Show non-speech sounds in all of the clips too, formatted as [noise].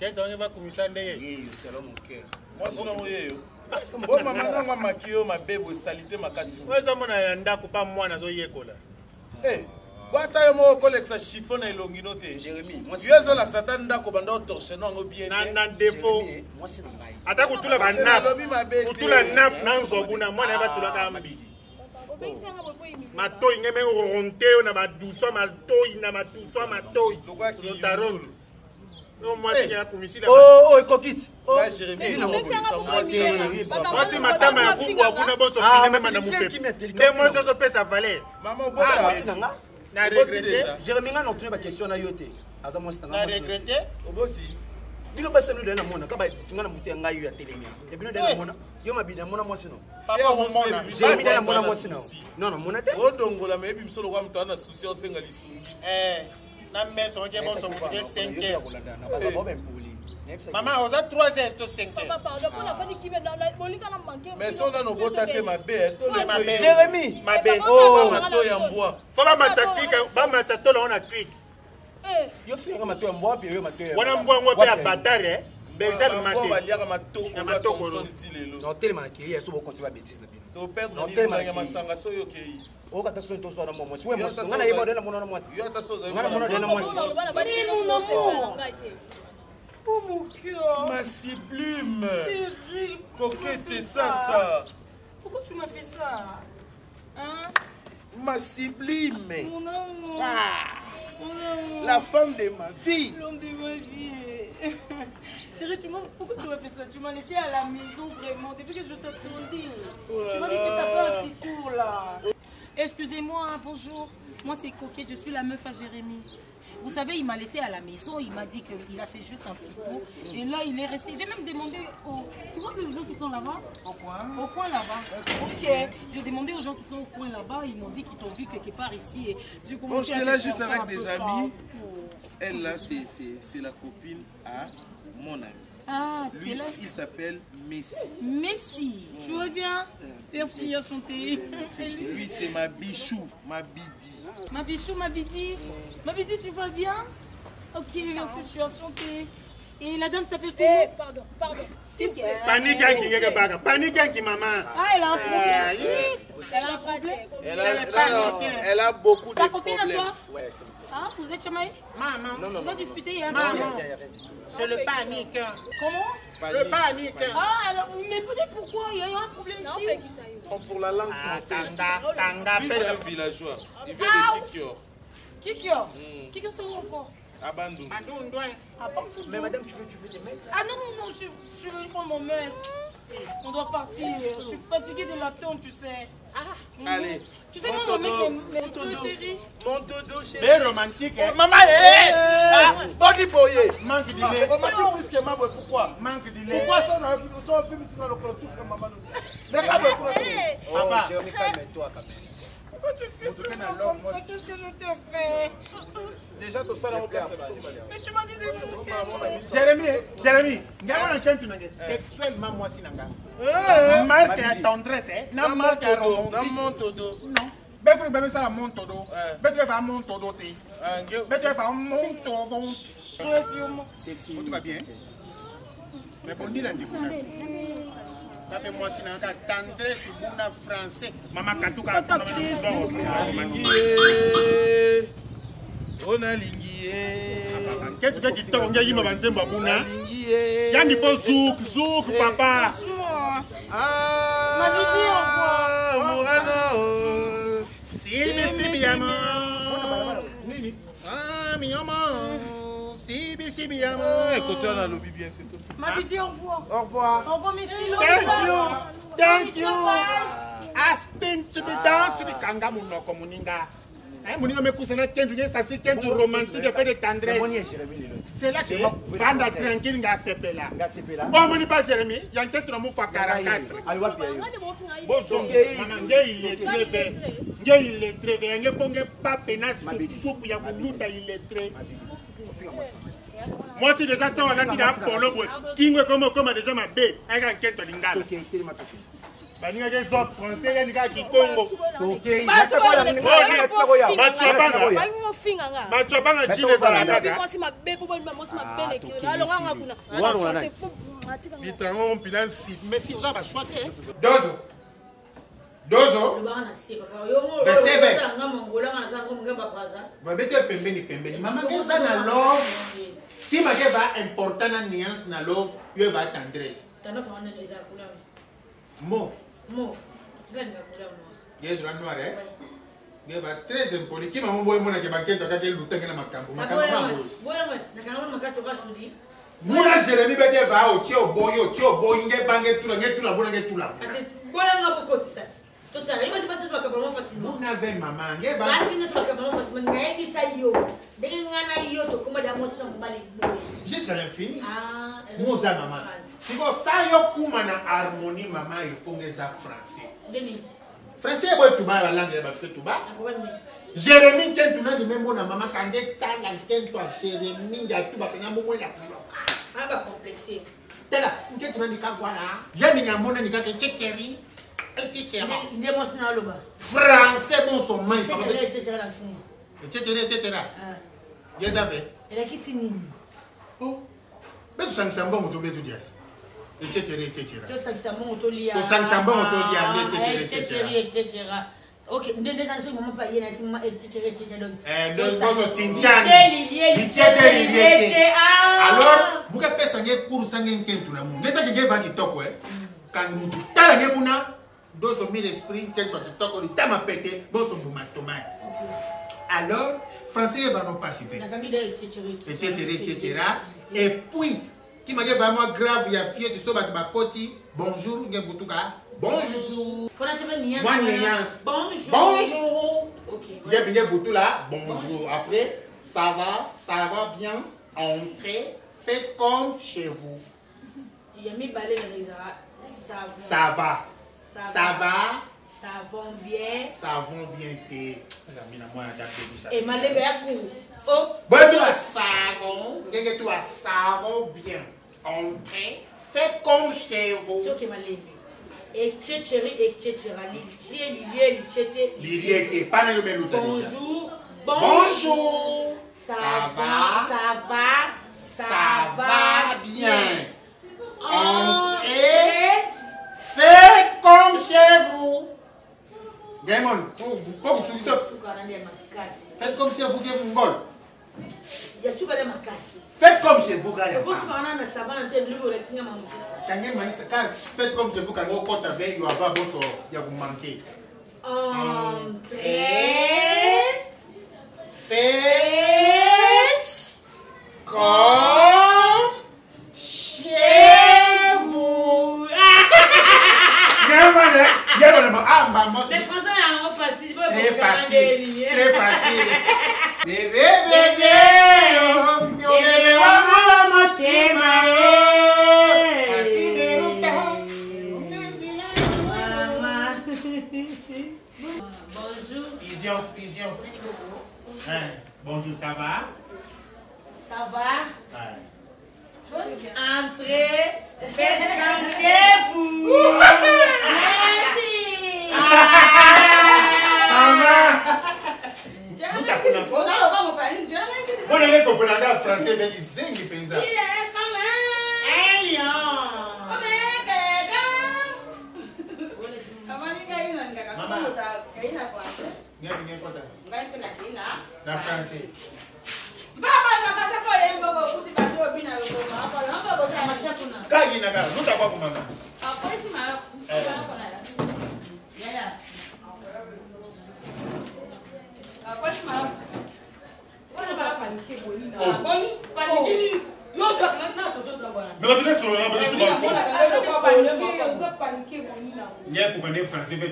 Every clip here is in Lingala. tetone bakumisa nde ye mwasonango yeyo po mama nango amaki oyo mabebo esali te makasi eza mona ya ndako mpa mwana azoyekola bwata eh, yo moko okolekisa chiffon na elongino te yo ezolakisa ata ndako banda otorchene yango biena defo ata kutula banakutula nap na nzobu na mwana ye batulaka mbidi matoi ngeme oronte yo na baduso matoi na baduso matoi otarondu oyo ekoki timwasi matama ya kuku akuna boso pinema na mopepe mwasi ozopesa valer na regrete jérémi nga na otune bakestion na yo te aza mwasi na regrete oboti bino basi bino dali na mona kaba nga na motu ya ngai yo ya telemi ya bino dali na mona yo mabili na mona mwasi no jérémi dali na mona mwasi no non namona te odongola mayebi misolo kwa moto ana susi osenga lisungi na maison nje bozongude 5 heures mama oza 3 heures to 5 heures so nano obota te mabejeremi mabeto ya mbwa fo bamata tolongo na clike yo filanga mato ya mbwa pe yo mato ya wana mbwa yango pe ya batare bezalmatemato telema na kei ya so bokontinue babétise na bino Ma mon Pourquoi tu m'as fait ça hein? Ma sublime ah. Mon amour La femme de ma vie. de ma vie. [laughs] Chérie, pourquoi tu m'as fait ça Tu m'as laissé à la maison vraiment depuis que je t'attendais. Tu m'as dit que t'as là. Excusez-moi, hein, bonjour. Moi, c'est Coquette, je suis la meuf à Jérémy. Vous savez, il m'a laissé à la maison, il m'a dit qu'il a fait juste un petit coup, Et là, il est resté. J'ai même demandé aux. gens qui sont là-bas Au coin Au coin là-bas. Ok. J'ai demandé aux gens qui sont au coin là-bas, ils m'ont dit qu'ils t'ont vu quelque part ici. bon, je suis là juste avec des amis. Elle, là, c'est la copine à mon ami. Ah, Lui, il s'appelle Messi. Messi, tu vois bien Merci, enchanté. Lui, lui c'est ma bichou, ma bidi. Ma bichou, ma bidi. Ma bidi, tu vas bien Ok, merci, je suis enchantée. Et la dame s'appelle eh, toujours. Pardon, pardon, pardon. Panique qui panique qui maman. Ah, elle a un problème. Eh, elle a un problème. Elle a, elle a, elle a beaucoup de problèmes. Ta copine à toi Ouais, c'est Ah, vous êtes chamaillé Maman. Non, non, Vous avez disputé hier. Maman. C'est le panique. Comment Le panique. Ah, alors, mais peut-être pourquoi Il y a eu un problème ici. Non, qui Pour la langue française. Ah, oh, Tanga, C'est un villageois. Il vient de Kikior. Ah, Kikior Kikior, hmm. c'est où encore Abandon. Ah mais madame, tu veux, te mettre Ah non, non, je, je veux prendre mon mère On doit partir. Je suis fatiguée de l'attendre tu sais. Ah, allez. Tu sais comment on chérie Mon dodo, chérie. romantique, hein. oh, Maman, hé ah, Body boy. Ah, Manque de lait. pourquoi Manque Pourquoi ça, on a film sur le tout frère, maman maman, frère. Papa. Oh, toi Pourquoi tu fais je jérémi ngai wana kentu eh, eh, eh, na nge sexuellement mwasi na nga marke ya tendresse na marke ya romantique non bɛɛ kɔni bɛɛ bɛ se ka mun tɔ don bɛɛ tɛ fɛ a mun tɔ don ten bɛɛ tɛ fɛ a mun tɔ don. c'est fini. tout va bien. mais bon ni la ndi kuna si. n'a fɛ mɔsi na ka tendresse buna français. mama katuka mama dɔn o ma di ye. mpo nalingi ye ketuke kitoko nge yima banzembo akuna yandi mpo zuk zuk eh, papa murano sibi sibi yamo miyamo Si, bien, si, bien. Écoutez, on a lobby bien. Ma vie, au revoir. Au revoir. Au revoir, Missy. Thank you. Thank you. Aspin to be down to be kanga munoko muninga. Eh, moninga mekusana kendu nye sasi kendu romantique epe de tendresse cela ke banda tranquille nga asepela omoni ba jérémi yanke tuna mu fa 44 bozongisana nge iletre ve nge iletre ve yange mpo nge pape na supusupu ya koluta iletre mwasi deja ntango alati na apolo boye kingo ekoma okoma deja mabe ayaka nkento lingala balingaki ezwa français yanikaka kikongo bato ya banga jine ezalakabitango mpina nsimesi oza bashwa te dozo dozo baseve babeti pembeni pembeni mamake eza na love timake eva important na nuance na love yo eva tendresse bon mauve tobalinga couleur noir gezwa noir e nde ba très impoli kima mo boye monake bakendo kaka elutaki na makambo makambomaboye muna jérémi bete va otie oh, oboyi oh, otie oh, oboyi nge bange etula nge etula bona nge etula bolanga bokotisa ti unave mamangeayebisa yo ndenge ngana yo tokomada mosina mobali jusqu'à l'infini moza mama siko sa yo kuma na harmonie mama ifonga eza français français eboye tuba ya balange ya bato tuba jérémi nte ntuna ndime mbona mama kange tala nte nto a jérémi nde atuba pena momwena kuloka tala nke tuna ndikagwala ye ningamona nikake tseteri français bonso mai ececere ececera gezave betusangisa mbongo tobetu diasi ececere ececera tosangisa mbongo tolia nde ececere ececera eh, ah. alors buka pesa nge kuru sange nke ntula mu ndesaki nge vaki tokue eh. ka ngutu tala nge kuna 2000 esprits quelque toko li tama pete bosombo tomate. alors français va nous participer etc etc et puis qui m'a dit vraiment grave il y a fier de ma batma poti bonjour bien vous tout cas bonjour bonne nuance bonjour bonjour ok bien bien vous tout là bonjour après ça va ça va bien entrez faites comme chez vous il y a mis balai dans les ça va ça va ça va? ça va bien. ça va bien te. Et ma à Oh. Bon tu as savon. tu bien. Entrez. Faites comme chez vous. Tu Etc. Etc. Lilié, Lilié était Pas le même Bonjour. Bonjour. Ça va. Ça va. Ça va bien. Diamond, pour vous, pour vous, faites comme chez vous qui vous [laughs] bol. Faites comme chez vous, Gaïa. Faites comme chez vous, quand vous portez avec, vous avez bon sort, il vous manquer. Entrez. Faites comme chez vous. Diamond, Diamond, ah, maman, c'est. É fácil bebê Bebê, bebê, meu bebê, amor, Bonjour. Ision, ision. Bonjour, ça va? Ça va? Ouais. Entrez, faites vous Bona le Que français mais zingi penza. Il est femme. Elion. Ome kega. Kama ni kai que ngaka sulu ta kai na kwa. Ngai ngai kota. Ngai vou kina. o français. Baba makasa kwa vou kwa o kasi obina lokoma. Apa lamba bosa machakuna. Kai na ka, nuta kwa kumanga. Apo isi mara mekatene sololaekoka ne français fe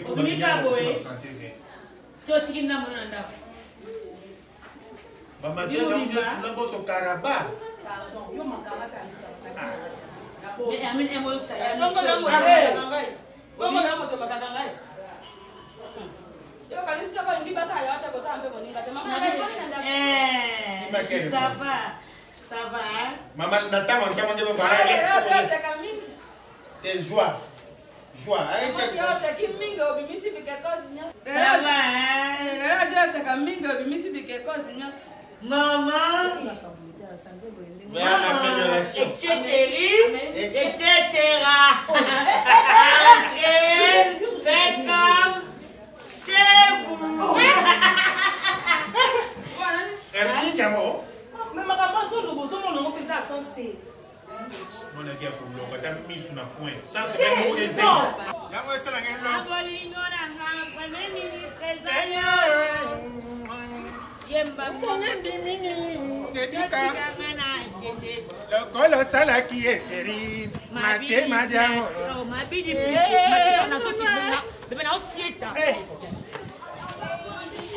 totiki na mona na ndako bamadiaaaboso karaba amin emoyokusaa yokanisi soko lingi basala yawa te kosala mpe moninga te mama eh, mama na ntango ntangonde bobaaseka mingi te joi joioseki mingi obimisi bikekosi nyonso lelo jo oseka mingi obimisi bikekosi nyonso mama Eteteri, etetera, faites comme erikamo memaka bazoluka ozomona yango mpenza ya sens te monaki ya koloko ata miss na point ça c'est même mot aisé yango esalanga eloko bolingo nanga premier ministre ezali lokolo osalaki ekeri matie madiango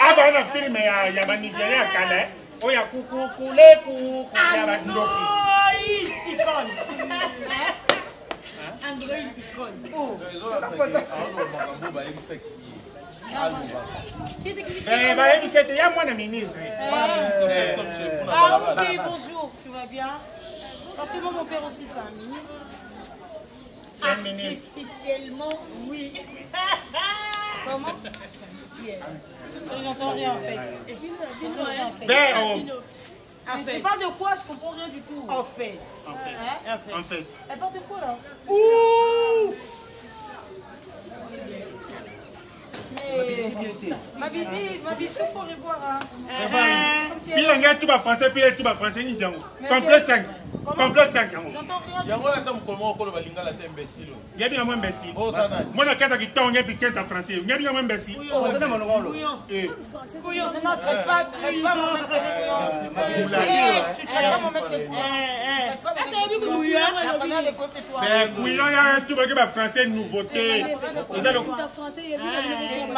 ava na filme ya banigeria kala oyo ya kukukulekuku ya bandoki balebisi ete ya mwana ministre bonjour tu vas bien parce que moi mon père aussi c'est un ministre officiellement oui. [laughs] Comment Je n'entends rien en fait. Vert hein. en fait. En fait. tu parles de quoi Je comprends rien du tout. En fait. Hein? En fait. En fait. En fait. Elle parle de quoi là Ouf bilenge eti bafrançais mpe eti bafrançais nini yango complexe yango complexe yango yango ata mokoloma okoloba lingala te mbesilo yebi yango mbesi mwana kata kitongo yebi kenta français yebi yango mbesi bouillon ya etubaki bafrançais nouveauté eh, eh, eh, eza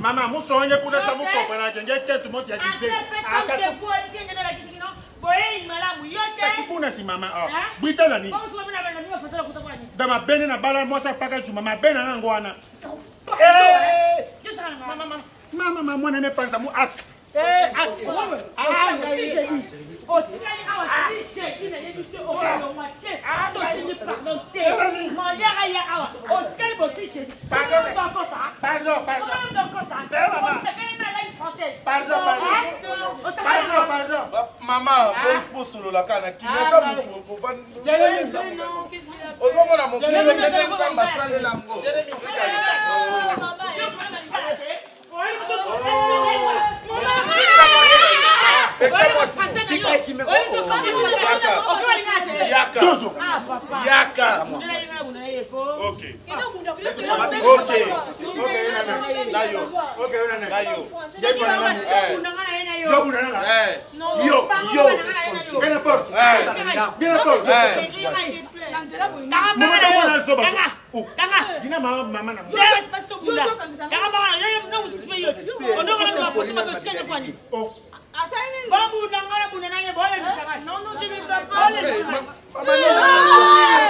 mama musonye kuna sa mukoparake ngeketu moti yakisesipuna si mama bwita na nini da mabene na bala mwasa mpaka juma mabene anango wana mama ma mwana nepanza mu asi Pardon, pardon. Pardon, pardon. Maman, bosolola kana kimeka mutu ozomona mokili ndenge nzambe asalela ngo yaka yaka ok Bon, vous n'en avez pas la boule, ah, non, non, je ne veux ah, pas.